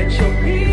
Let your peace